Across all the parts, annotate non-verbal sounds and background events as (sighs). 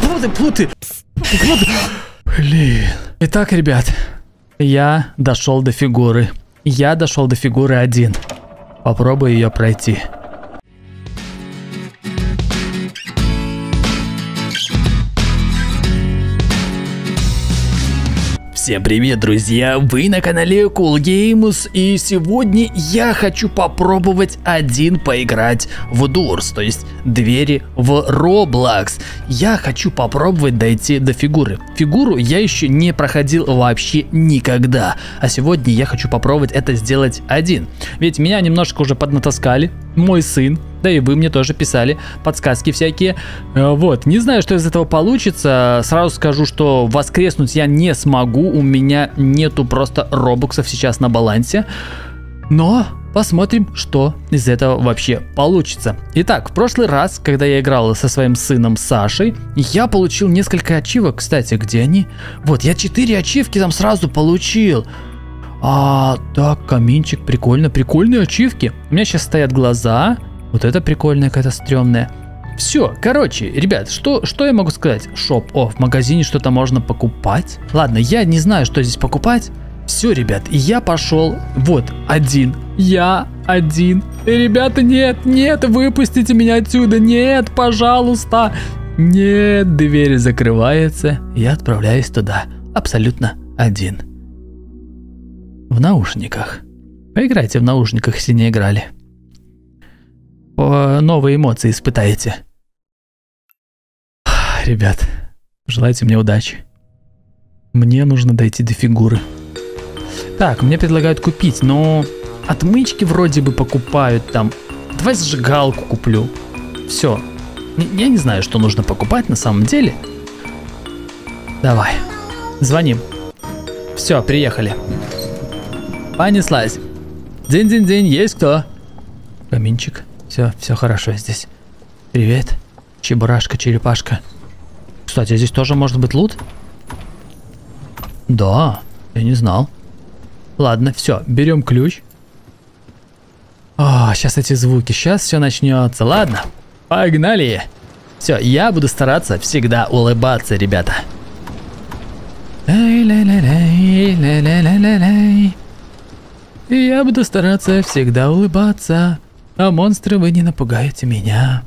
путы, путы. Блин. Итак, ребят, я дошел до фигуры. Я дошел до фигуры один. Попробую ее пройти. Всем привет, друзья! Вы на канале Cool Games, и сегодня я хочу попробовать один поиграть в Doors, то есть двери в Roblox. Я хочу попробовать дойти до фигуры. Фигуру я еще не проходил вообще никогда, а сегодня я хочу попробовать это сделать один. Ведь меня немножко уже поднатаскали, мой сын, да и вы мне тоже писали подсказки всякие. Э, вот, не знаю, что из этого получится. Сразу скажу, что воскреснуть я не смогу. У меня нету просто робоксов сейчас на балансе. Но посмотрим, что из этого вообще получится. Итак, в прошлый раз, когда я играл со своим сыном Сашей, я получил несколько ачивок. Кстати, где они? Вот, я 4 ачивки там сразу получил. А, так, каминчик, прикольно, прикольные ачивки. У меня сейчас стоят глаза, вот это прикольная какая-то стрёмная. Все, короче, ребят, что, что я могу сказать? Шоп, о, в магазине что-то можно покупать. Ладно, я не знаю, что здесь покупать. Все, ребят, я пошел, вот, один. Я один. Ребята, нет, нет, выпустите меня отсюда, нет, пожалуйста. Нет, дверь закрывается, я отправляюсь туда, абсолютно один. В наушниках. Поиграйте в наушниках, если не играли новые эмоции испытаете. (sighs) Ребят, желайте мне удачи. Мне нужно дойти до фигуры. Так, мне предлагают купить, но отмычки вроде бы покупают там. Давай сжигалку куплю. Все. Я не знаю, что нужно покупать на самом деле. Давай. Звоним. Все, приехали. Понеслась. День-день-день, есть кто? Каминчик. Все, все хорошо здесь. Привет, чебурашка, черепашка. Кстати, здесь тоже может быть лут? Да, я не знал. Ладно, все, берем ключ. О, сейчас эти звуки, сейчас все начнется. Ладно, погнали. Все, я буду стараться всегда улыбаться, ребята. Я буду стараться всегда улыбаться. А монстры вы не напугаете меня.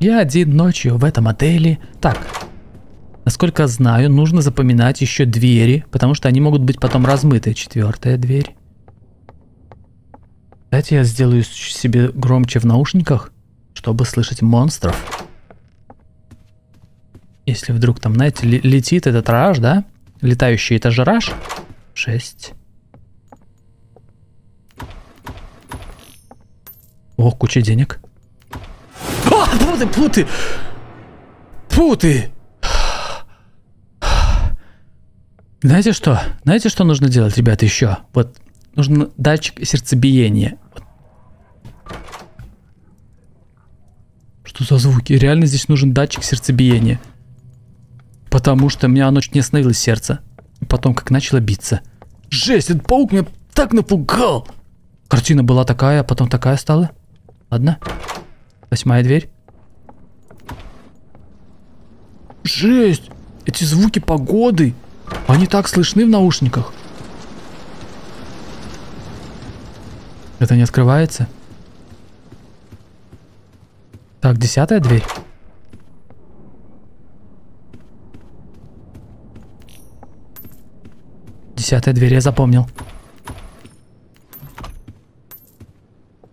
Я один ночью в этом отеле. Так, насколько знаю, нужно запоминать еще двери, потому что они могут быть потом размыты. Четвертая дверь. Давайте я сделаю себе громче в наушниках, чтобы слышать монстров. Если вдруг там, знаете, летит этот раш, да? Летающий этажераж. Шесть. О, куча денег. А, путы, путы! Путы! Знаете что? Знаете, что нужно делать, ребята, еще? Вот, нужно датчик сердцебиения. Что за звуки? Реально здесь нужен датчик сердцебиения. Потому что у меня оно чуть не остановилось сердце. И потом как начало биться. Жесть, этот паук меня так напугал! Картина была такая, а потом такая стала. Ладно. Восьмая дверь. Жесть! Эти звуки погоды! Они так слышны в наушниках. Это не открывается? Так, десятая дверь. Десятая дверь, я запомнил.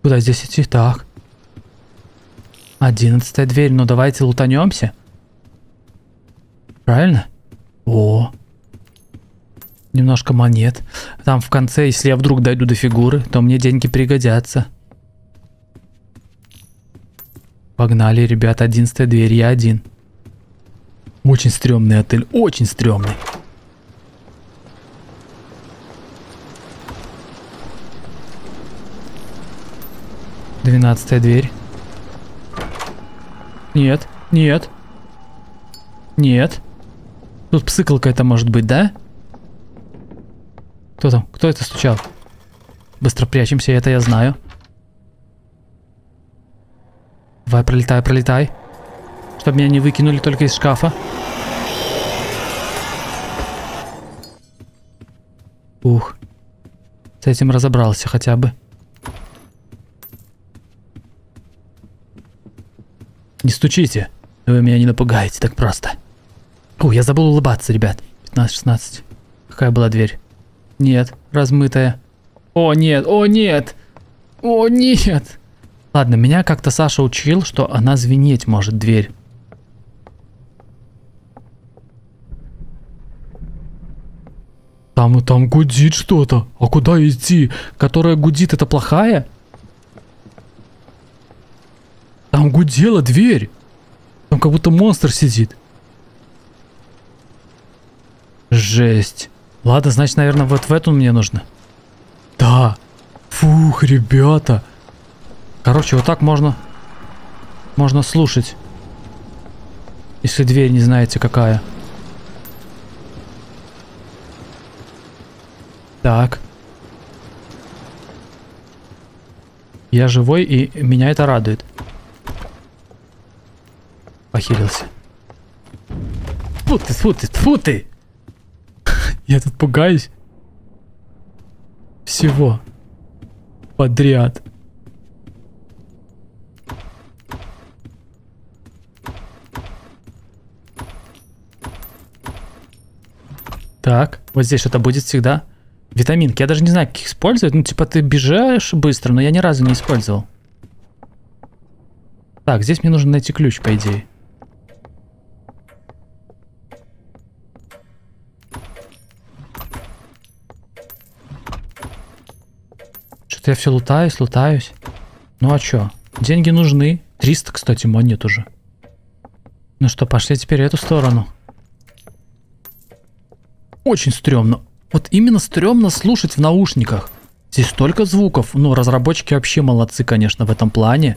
Куда здесь идти? Так. Одиннадцатая дверь. Ну давайте лутанемся. Правильно? О. Немножко монет. Там в конце, если я вдруг дойду до фигуры, то мне деньги пригодятся. Погнали, ребята. Одиннадцатая дверь. Я один. Очень стрёмный отель. Очень стрёмный. Двенадцатая дверь. Нет, нет. Нет. Тут псыкалка это может быть, да? Кто там? Кто это стучал? Быстро прячемся, это я знаю. Давай, пролетай, пролетай. Чтобы меня не выкинули только из шкафа. Ух. С этим разобрался хотя бы. Не стучите. Вы меня не напугаете так просто. О, я забыл улыбаться, ребят. 15-16. Какая была дверь? Нет, размытая. О, нет, о, нет. О, нет. Ладно, меня как-то Саша учил, что она звенеть может, дверь. Там, там гудит что-то. А куда идти? Которая гудит, это плохая? Там гудела дверь. Там как будто монстр сидит. Жесть. Ладно, значит, наверное, вот в эту мне нужно. Да. Фух, ребята. Короче, вот так можно... Можно слушать. Если дверь не знаете какая. Так. Я живой, и меня это радует. Похилился. Фу ты, фу ты, фу ты! Я тут пугаюсь. Всего. Подряд. Так, вот здесь что-то будет всегда. Витаминки. Я даже не знаю, как их использовать. Ну, типа, ты бежаешь быстро, но я ни разу не использовал. Так, здесь мне нужно найти ключ, по идее. Что-то я все лутаюсь, лутаюсь. Ну а чё? Деньги нужны. 300, кстати, монет уже. Ну что, пошли теперь эту сторону. Очень стрёмно. Вот именно стрёмно слушать в наушниках. Здесь столько звуков. Ну, разработчики вообще молодцы, конечно, в этом плане.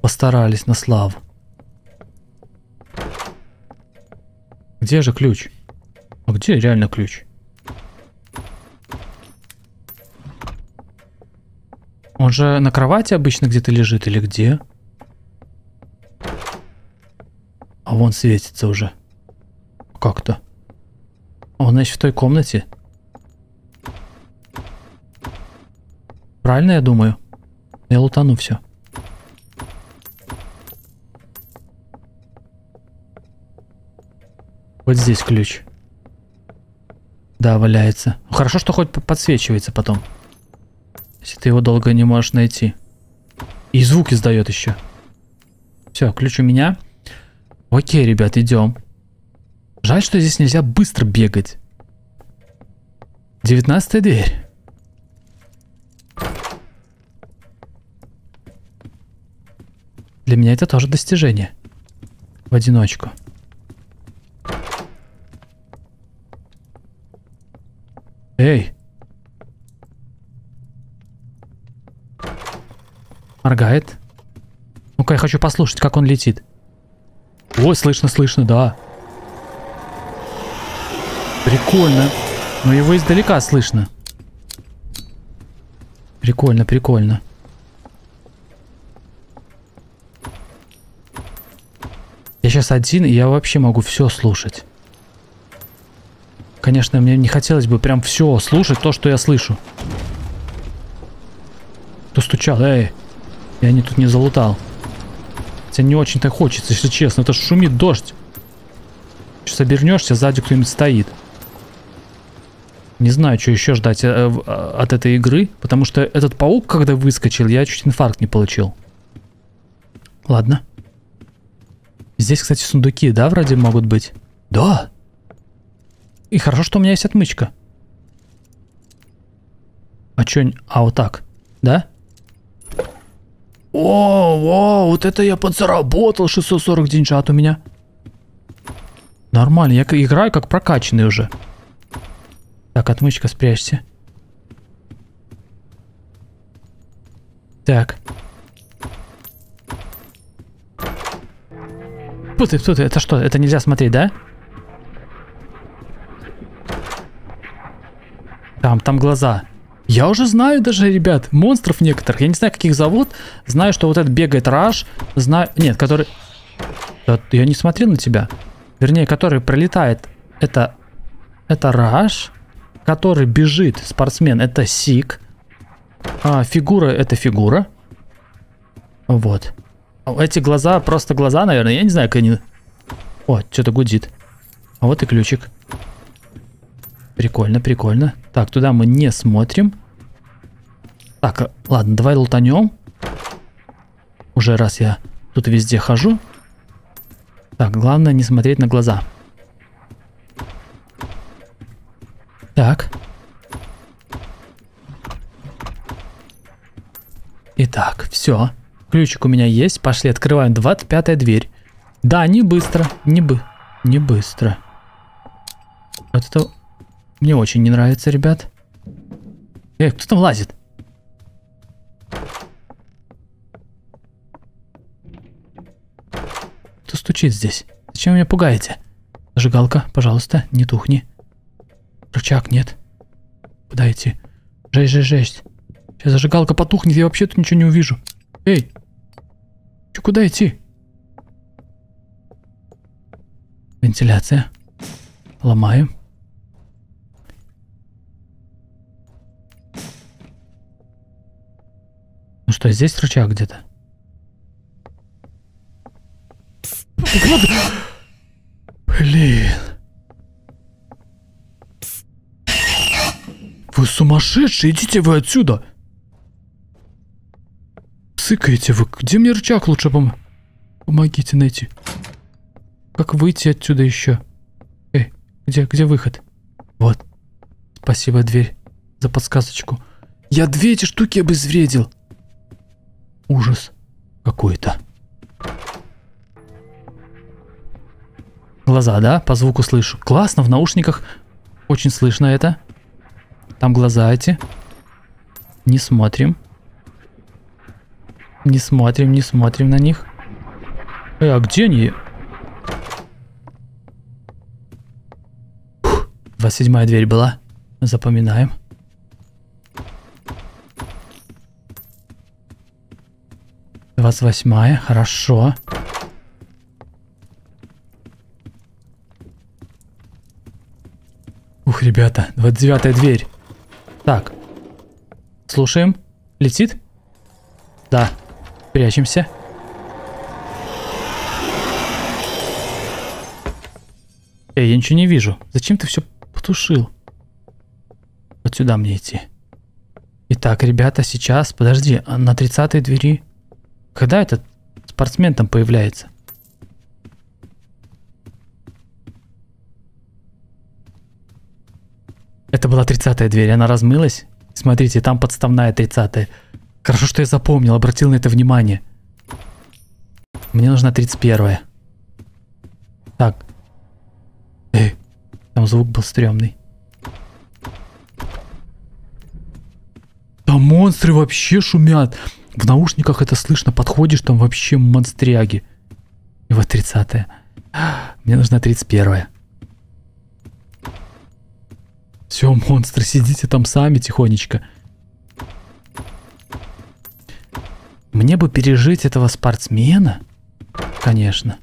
Постарались на славу. Где же ключ? А где реально ключ? Он же на кровати обычно где-то лежит или где? А вон светится уже. Как-то. Он, значит, в той комнате. Правильно я думаю? Я лутану все. Вот здесь ключ. Да, валяется. Хорошо, что хоть подсвечивается потом. Если ты его долго не можешь найти. И звук издает еще. Все, ключ у меня. Окей, ребят, идем. Жаль, что здесь нельзя быстро бегать. Девятнадцатая дверь. Для меня это тоже достижение. В одиночку. Эй! Моргает. Ну-ка, я хочу послушать, как он летит. Ой, слышно, слышно, да. Прикольно. Но его издалека слышно. Прикольно, прикольно. Я сейчас один, и я вообще могу все слушать. Конечно, мне не хотелось бы прям все слушать, то, что я слышу. Кто стучал? Эй, я не тут не залутал. Хотя не очень-то хочется, если честно. Это шумит дождь. Сейчас обернешься, сзади кто-нибудь стоит. Не знаю, что еще ждать э, э, от этой игры, потому что этот паук, когда выскочил, я чуть инфаркт не получил. Ладно. Здесь, кстати, сундуки, да, вроде могут быть? Да. И хорошо, что у меня есть отмычка. А чё... А, вот так. Да? О, вау, вот это я подзаработал 640 деньжат у меня. Нормально, я играю как прокачанный уже. Так, отмычка, спрячься. Так. Фу ты, ты, это что? Это нельзя смотреть, да? Там, там глаза. Я уже знаю даже, ребят, монстров некоторых. Я не знаю, каких зовут. Знаю, что вот этот бегает Раш. Знаю... Нет, который... Я не смотрел на тебя. Вернее, который пролетает. Это... Это Раш. Который бежит, спортсмен, это Сик. А, фигура, это фигура. Вот. Эти глаза, просто глаза, наверное. Я не знаю, как они... О, что-то гудит. А вот и ключик. Прикольно, прикольно. Так, туда мы не смотрим. Так, ладно, давай лутанем. Уже раз я тут везде хожу. Так, главное не смотреть на глаза. Так. Итак, все. Ключик у меня есть. Пошли, открываем 25 дверь. Да, не быстро. Не, бы, не быстро. Вот это мне очень не нравится, ребят. Эй, кто там лазит? Стучит здесь? Зачем меня пугаете? Зажигалка, пожалуйста, не тухни. Рычаг нет. Куда идти? Жесть, жесть, жесть. Сейчас зажигалка потухнет, я вообще тут ничего не увижу. Эй! Че, куда идти? Вентиляция. Ломаем. Ну что, здесь рычаг где-то? Блин. Вы сумасшедшие, идите вы отсюда. Сыкаете вы. Где мне рычаг лучше пом... Помогите найти. Как выйти отсюда еще? Эй, где, где выход? Вот. Спасибо, дверь, за подсказочку. Я две эти штуки обезвредил. Ужас какой-то. Глаза, да? По звуку слышу. Классно, в наушниках очень слышно это. Там глаза эти. Не смотрим. Не смотрим, не смотрим на них. Э, а где они? 27 дверь была. Запоминаем. Двадцать восьмая, хорошо. Ух, ребята, 29 дверь. Так. Слушаем. Летит? Да. Прячемся. Эй, я ничего не вижу. Зачем ты все потушил? Вот сюда мне идти. Итак, ребята, сейчас, подожди, а на 30-й двери... Когда этот спортсмен там появляется? Это была 30-я дверь, она размылась. Смотрите, там подставная 30-я. Хорошо, что я запомнил, обратил на это внимание. Мне нужна 31-я. Так. Эй, там звук был стрёмный. Там монстры вообще шумят. В наушниках это слышно. Подходишь, там вообще монстряги. И вот 30-я. Мне нужна 31-я. Все, монстры, сидите там сами тихонечко. Мне бы пережить этого спортсмена. Конечно.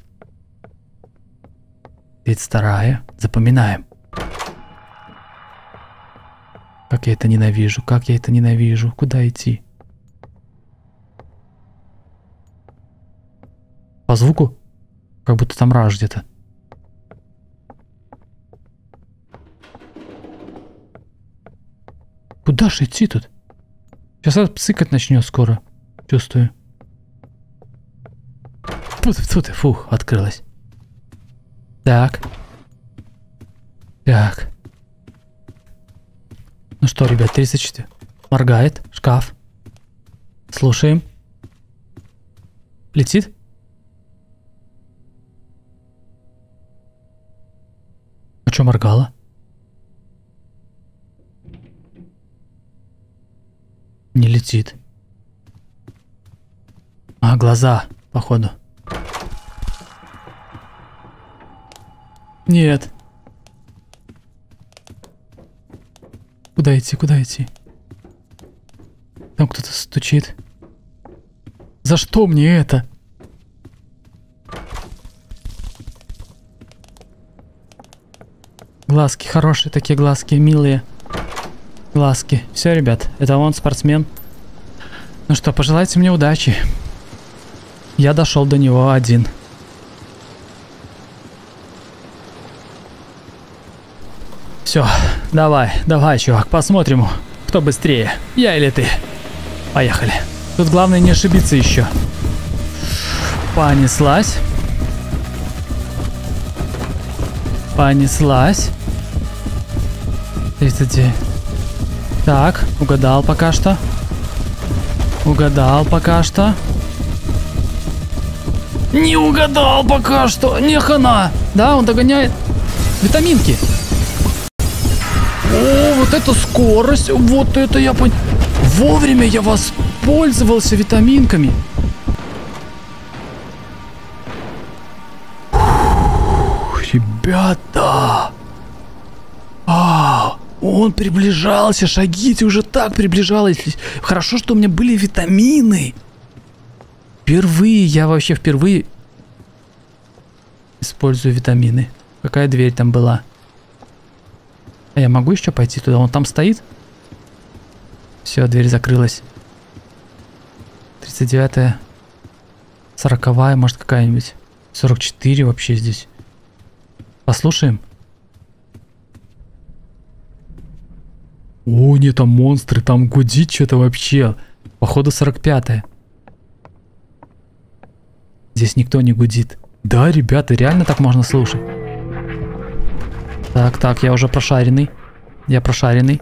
32 Запоминаем. Как я это ненавижу, как я это ненавижу. Куда идти? По звуку? Как будто там раж где-то. Куда же идти тут? Сейчас это псыкать начнет скоро. Чувствую. Тут, тут, фух, открылась. Так. Так. Ну что, ребят, 34. Моргает. Шкаф. Слушаем. Летит? А что моргало? Не летит. А, глаза, походу. Нет. Куда идти, куда идти? Там кто-то стучит. За что мне это? Глазки хорошие такие глазки, милые. Глазки. Все, ребят, это он спортсмен. Ну что, пожелайте мне удачи. Я дошел до него один. Все, давай, давай, чувак, посмотрим, кто быстрее, я или ты. Поехали. Тут главное не ошибиться еще. Понеслась. Понеслась. 39. Так, угадал пока что. Угадал пока что. Не угадал пока что. Не хана. Да, он догоняет. Витаминки. О, вот это скорость. Вот это я понял. Вовремя я воспользовался витаминками. ребята. Он приближался, шагите уже так приближалось. Хорошо, что у меня были витамины. Впервые, я вообще впервые использую витамины. Какая дверь там была? А я могу еще пойти туда? Он там стоит? Все, дверь закрылась. 39-я. 40-я, может какая-нибудь. 44 вообще здесь. Послушаем. О, нет, там монстры, там гудит что-то вообще. Походу 45-е. Здесь никто не гудит. Да, ребята, реально так можно слушать. Так, так, я уже прошаренный. Я прошаренный.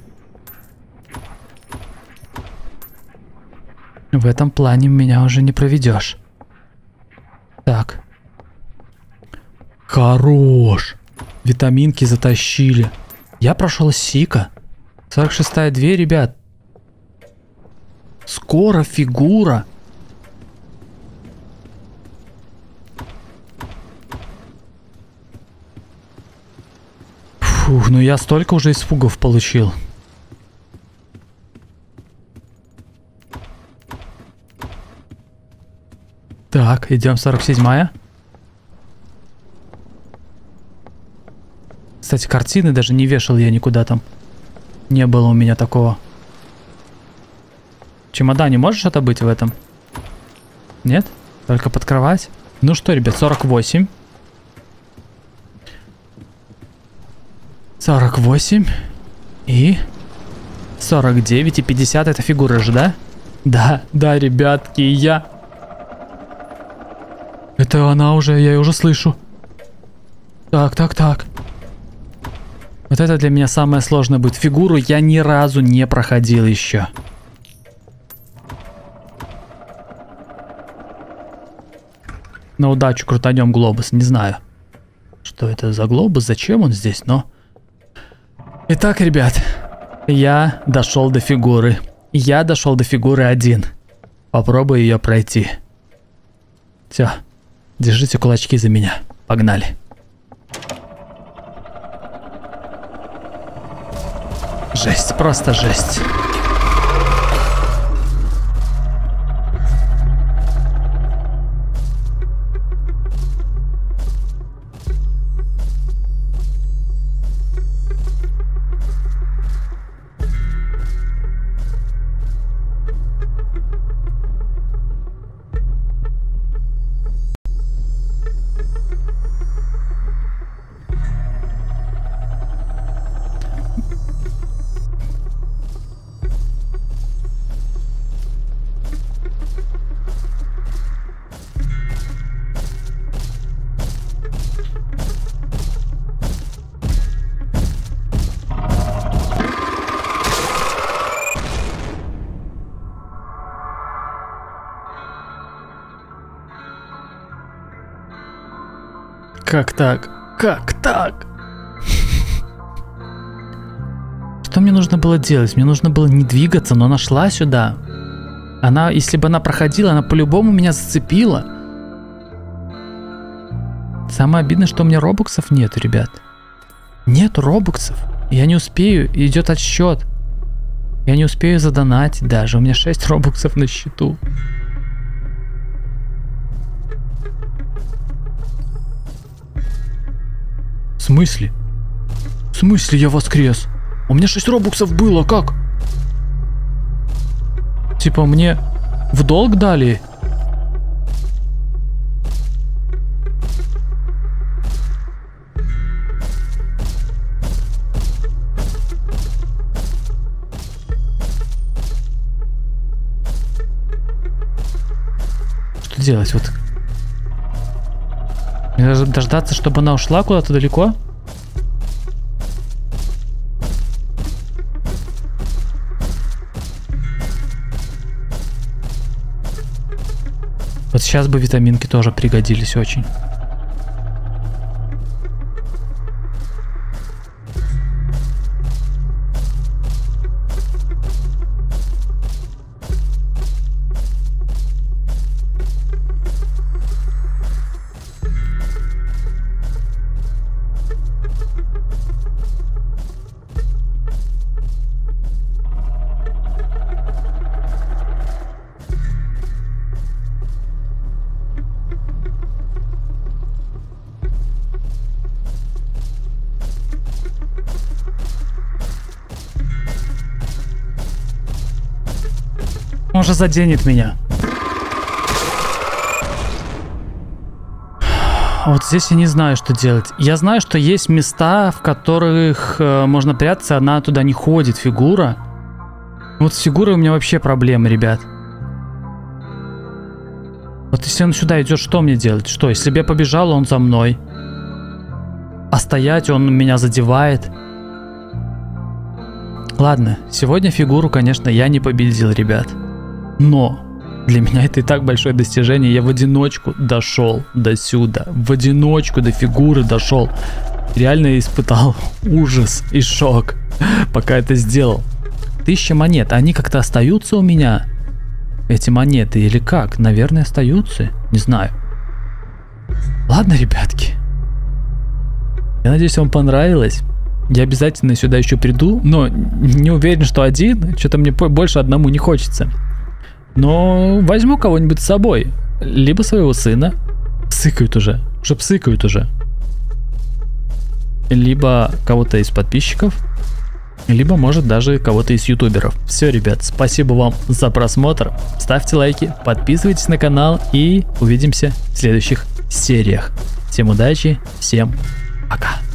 В этом плане меня уже не проведешь. Так. Хорош. Витаминки затащили. Я прошел Сика. 46-я дверь, ребят. Скоро фигура. Фух, ну я столько уже испугов получил. Так, идем 47-я. Кстати, картины даже не вешал я никуда там. Не было у меня такого. В чемодане может что-то быть в этом? Нет? Только под кровать? Ну что, ребят, 48. 48. И... 49 и 50 это фигура же, да? Да, да, ребятки, я... Это она уже, я ее уже слышу. Так, так, так. Вот это для меня самое сложное будет. Фигуру я ни разу не проходил еще. На удачу крутанем глобус, не знаю. Что это за глобус, зачем он здесь, но... Итак, ребят, я дошел до фигуры. Я дошел до фигуры один. Попробую ее пройти. Все, держите кулачки за меня. Погнали. Жесть, просто жесть. Как так? Как так? Что мне нужно было делать? Мне нужно было не двигаться, но она шла сюда. Она, если бы она проходила, она по-любому меня зацепила. Самое обидное, что у меня робоксов нет, ребят. Нет робоксов. Я не успею, идет отсчет. Я не успею задонатить даже, у меня 6 робоксов на счету. Смысле? В смысле я воскрес? У меня 6 робоксов было, как? Типа мне в долг дали? Что делать? Вот. Дождаться, чтобы она ушла куда-то далеко? Вот сейчас бы витаминки тоже пригодились очень. Он же заденет меня. Вот здесь я не знаю, что делать. Я знаю, что есть места, в которых э, можно прятаться, она туда не ходит, фигура. Вот с фигурой у меня вообще проблемы, ребят. Вот если он сюда идет, что мне делать? Что, если бы я побежал, он за мной. А стоять он меня задевает. Ладно, сегодня фигуру, конечно, я не победил, ребят. Но для меня это и так большое достижение. Я в одиночку дошел до сюда. В одиночку до фигуры дошел. Реально испытал (laughs) ужас и шок, пока это сделал. Тысяча монет. Они как-то остаются у меня? Эти монеты или как? Наверное, остаются. Не знаю. Ладно, ребятки. Я надеюсь, вам понравилось. Я обязательно сюда еще приду, но не уверен, что один. Что-то мне больше одному не хочется. Но возьму кого-нибудь с собой. Либо своего сына. Сыкают уже. Уже псыкают уже. Либо кого-то из подписчиков. Либо, может, даже кого-то из ютуберов. Все, ребят, спасибо вам за просмотр. Ставьте лайки, подписывайтесь на канал и увидимся в следующих сериях. Всем удачи, всем пока.